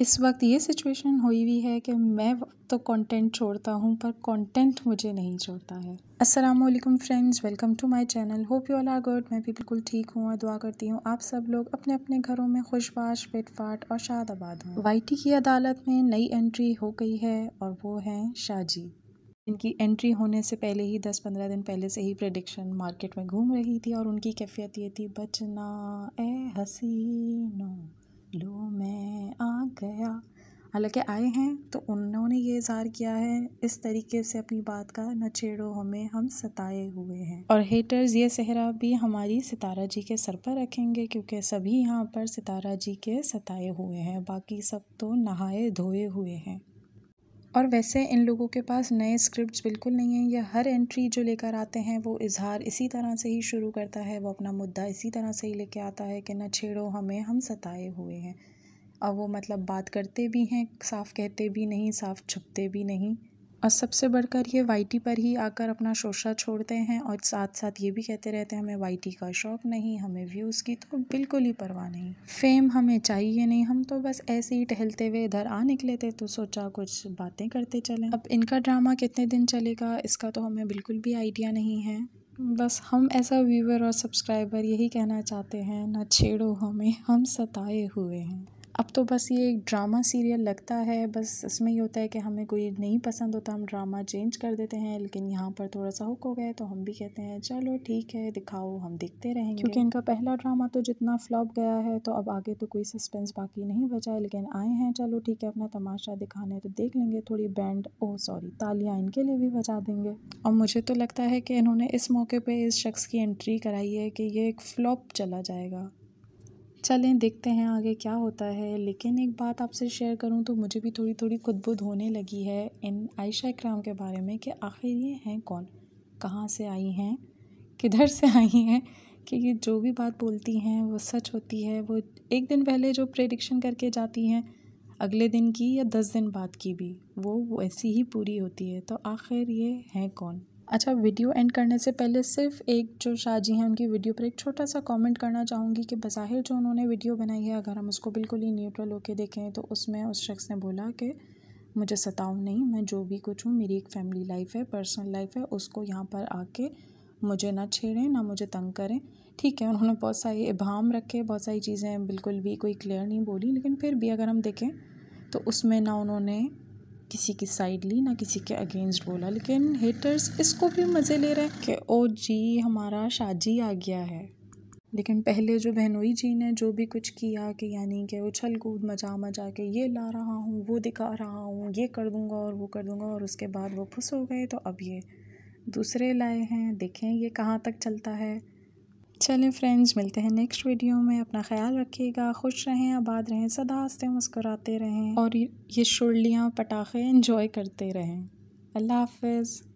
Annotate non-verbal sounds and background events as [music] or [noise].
इस वक्त ये सिचुएशन हुई हुई है कि मैं तो कंटेंट छोड़ता हूँ, पर कंटेंट मुझे नहीं छोड़ता है। अस्सलाम वालेकुम friends welcome to my channel hope you all are good मैं भी बिल्कुल ठीक हूँ और दुआ करती हूँ आप सब लोग अपने अपने घरों में खुशबाश, फिटफाट और शाद आबाद हों वाईटी की अदालत में नई एंट्री हो गई है और वो हैं शाहजी इनकी एंट्री होने से पहले ही 10-15 दिन पहले से ही प्रेडिक्शन मार्केट में घूम रही थी और उनकी कैफियत ये थी, बचना, ए हसीनो। लो मैं आ गया। हालाँकि आए हैं तो उन्होंने ये इजहार किया है, इस तरीके से अपनी बात का न छेड़ो हमें, हम सताए हुए हैं। और हेटर्स ये सेहरा भी हमारी सितारा जी के सर पर रखेंगे, क्योंकि सभी यहाँ पर सितारा जी के सताए हुए हैं, बाकी सब तो नहाए धोए हुए हैं। और वैसे इन लोगों के पास नए स्क्रिप्ट्स बिल्कुल नहीं हैं, या हर एंट्री जो लेकर आते हैं, वो इजहार इसी तरह से ही शुरू करता है, वो अपना मुद्दा इसी तरह से ही लेके आता है कि न छेड़ो हमें, हम सताए हुए हैं। और वो मतलब बात करते भी हैं, साफ़ कहते भी नहीं, साफ़ छुपते भी नहीं। और सबसे बढ़कर ये वाईटी पर ही आकर अपना शोशा छोड़ते हैं और साथ साथ ये भी कहते रहते हैं, हमें वाईटी का शौक़ नहीं, हमें व्यूज़ की तो बिल्कुल ही परवाह नहीं। फेम हमें चाहिए नहीं, हम तो बस ऐसे ही टहलते हुए इधर आ निकले थे तो सोचा कुछ बातें करते चलें। अब इनका ड्रामा कितने दिन चलेगा, इसका तो हमें बिल्कुल भी आइडिया नहीं है। बस हम ऐसा व्यूवर और सब्सक्राइबर यही कहना चाहते हैं, ना छेड़ो हमें, हम सताए हुए हैं। अब तो बस ये एक ड्रामा सीरियल लगता है। बस इसमें ये होता है कि हमें कोई नहीं पसंद होता हम ड्रामा चेंज कर देते हैं लेकिन यहाँ पर थोड़ा सा हुक हो गया तो हम भी कहते हैं चलो ठीक है दिखाओ हम देखते रहेंगे। क्योंकि इनका पहला ड्रामा तो जितना फ्लॉप गया है तो अब आगे तो कोई सस्पेंस बाकी नहीं बचा है लेकिन आए हैं चलो ठीक है अपना तमाशा दिखाने तो देख लेंगे थोड़ी बैंड ओ सॉरी तालियाँ इनके लिए भी बजा देंगे। और मुझे तो लगता है कि इन्होंने इस मौके पर इस शख्स की एंट्री कराई है कि ये एक फ्लॉप चला जाएगा। चलें, देखते हैं आगे क्या होता है। लेकिन एक बात आपसे शेयर करूँ तो मुझे भी थोड़ी थोड़ी खुदबुद होने लगी है इन आयशा इकराम के बारे में कि आखिर ये हैं कौन? कहाँ से आई हैं? किधर से [laughs] आई हैं? कि ये जो भी बात बोलती हैं, वो सच होती है, वो एक दिन पहले जो प्रेडिक्शन करके जाती हैं, अगले दिन की या दस दिन बाद की भी, वो ऐसी ही पूरी होती है। तो आखिर ये हैं कौन? अच्छा वीडियो एंड करने से पहले सिर्फ़ एक जो शाहजी हैं, उनकी वीडियो पर एक छोटा सा कमेंट करना चाहूँगी कि बज़ाहिर जो उन्होंने वीडियो बनाई है, अगर हम उसको बिल्कुल ही न्यूट्रल होकर देखें तो उसमें उस शख्स ने बोला कि, मुझे सताओ नहीं, मैं जो भी कुछ हूँ, मेरी एक फ़ैमिली लाइफ है, पर्सनल लाइफ है, उसको यहाँ पर आके मुझे ना छेड़ें, ना मुझे तंग करें। ठीक है, उन्होंने बहुत सारे इबाम रखे, बहुत सारी चीज़ें बिल्कुल भी कोई क्लियर नहीं बोली, लेकिन फिर भी अगर हम देखें तो उसमें ना उन्होंने किसी की साइड ली, ना किसी के अगेंस्ट बोला। लेकिन हेटर्स इसको भी मज़े ले रहे हैं कि, ओ जी, हमारा शाजी आ गया है। लेकिन पहले जो बहनोई जी ने जो भी कुछ किया कि यानी कि उछल कूद मचा मचा के, ये ला रहा हूँ, वो दिखा रहा हूँ, ये कर दूँगा और वो कर दूँगा। और उसके बाद वो फुस हो गए। तो अब ये दूसरे लाए हैं, देखें ये कहाँ तक चलता है। चलें फ्रेंड्स मिलते हैं नेक्स्ट वीडियो में। अपना ख्याल रखिएगा। खुश रहें, आबाद रहें सदा हँसते मुस्कुराते रहें और ये शुरलियाँ पटाखे इन्जॉय करते रहें। अल्लाह हाफिज़।